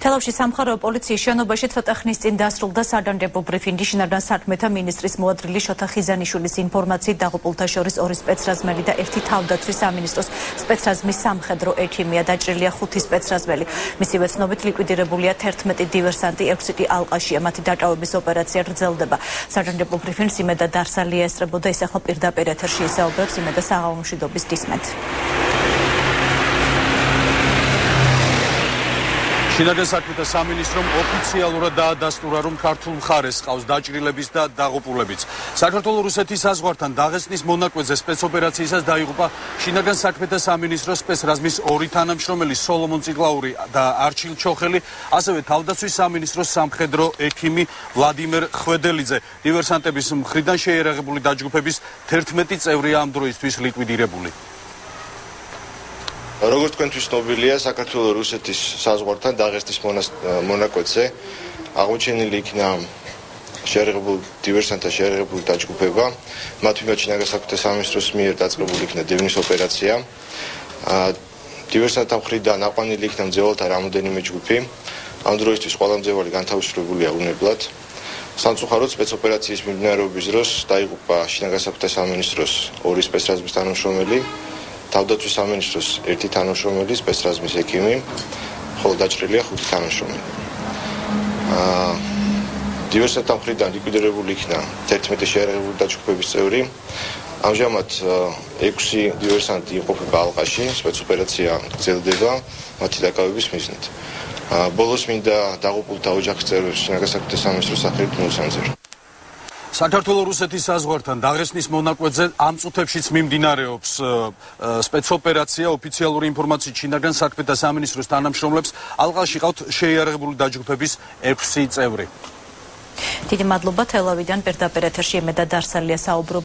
თელავში სამხარეო პოლიციის შენობაში ცოტა ხნის წინ დასრულდა სადანდებო ბრიფინგი შინაგან საქმეთა მინისტრის მოადრილი შოთა ხიზანიშვილის ინფორმაციით დაღუპულთა შორის ორი სპეცრაზმელი და ერთი თავდაცვის სამინისტროს სპეცრაზმის სამხედრო ექიმია დაჭრილია ხუთი სპეცრაზმელი. მისივე ცნობით ლიკვიდირებულია 11 დივერსანტი 6 კი ალყაშია. მათი დაკავების ოპერაცია გრძელდება. სადანდებო ბრიფინგს იმედა დარსალია ესწრებოდა. ის ახლა პირდაპირ ეთერში ისაუბრებს იმედა საღამომშვიდობის დისმეთ შინაგან საქმეთა სამინისტრომ ოფიციალურად დაადასტურა, რომ ქართულ მხარეს ყავს დაჭრილების და დაღუპულებიც. საქართველოს რუსეთის საზღვართან დაღესტნის მონაკვეთზე სპეცოპერაციისას დაიღუპა შინაგან საქმეთა სამინისტროს სპეცრაზმის ორი თანამშრომელი სოლომონ ციკლაური და არჩილ ჩოხელი, ასევე თავდაცვის სამინისტროს სამხედრო ექიმი ვლადიმერ ხვედელიძე. დივერსანტების მხრიდან შეერაღებული დაჯგუფების 11 წევრია ამ დროისთვის ლიკვიდირებული. როგორც თქვენთვის ცნობილია, საქართველოს რუსეთის საზღვართან დაღესტის მონაკვეთზე აღმოჩენილი იქნა შეერღებულ დივერსანტთა შეერღებული დაჯგუფება. მათ მიმაჩინა გასაკუთრებულ სამინისტროს მიერ დაწყებული იქნა დევნის ოპერაცია. დივერსანტთა მხრიდან აყვანილი იქნა მძევალთა რამოდენიმე ჯგუფი. ამ დროისთვის ყველა მძევალი განთავისუფლებულია უნებლად. სამწუხაროდ სპეცოპერაციის მიმდინარეობის დროს დაიღუპა შინაგან საქმეთა სამინისტროს ორი სპეცრაზმის თანამშრომელი. თავდაცვის სამინისტროს ერთი თანამშრომელი სპეცრაზმის ექიმი, ხოლო დაჭრილია ხუთი თანამშრომელი. აა დივერსანტთა მხრიდან ლიკვიდირებული იქნა 11 შეერაღებული დაჯგუფების წევრი. ამჟამად 6 დივერსანტი იმყოფება ალყაში, სპეცოპერაცია გრძელდება მათი დაკავების მიზნით. აა ბოლოს მინდა დაღუპულთა ოჯახის წევრებს შინაგან საქმეთა სამინისტროს სახელით მოუსამზერო. საქართველოს რუსეთის საზღვართან დაღესტნის მონაკვეთზე ამ წუთებშიც მიმდინარეობს სპეცოპერაცია ოფიციალური ინფორმაციით შინაგან საქმეთა სამინისტროს თანამშრომლებს ალყაში ყავთ შეიარაღებული დაჯგუფების 6 წევრი. დიდი მადლობა თელავიდან პირდაპირ ეთერში ემედა დარსალია საუბრობ